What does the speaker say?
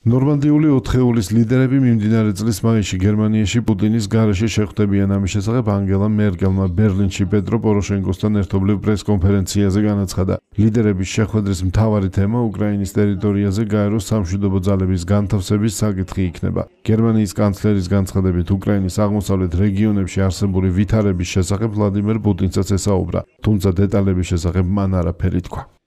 ნორმანდიული ოთხეულის ლიდერები მიმდინარე წლის მაისში გერმანიაში პუტინის გარეშე შეხვდებიან. ამის შესახებ ანგელა მერკელმა ბერლინში პეტრო პოროშენკოსთან ერთობლივ პრესკონფერენციაზე განაცხადა. ლიდერების შეხვედრის მთავარი თემა უკრაინის ტერიტორიაზე გაეროს სამშვიდობო ძალების განთავსების საკითხი იქნება. გერმანიის კანცლერის განცხადებით უკრაინის აღმოსავლეთ რეგიონებში არსებული ვითარების შესახებ ვლადიმერ პუტინსაც ესაუბრა თუმცა დეტალების შესახებ მან არაფერი თქვა.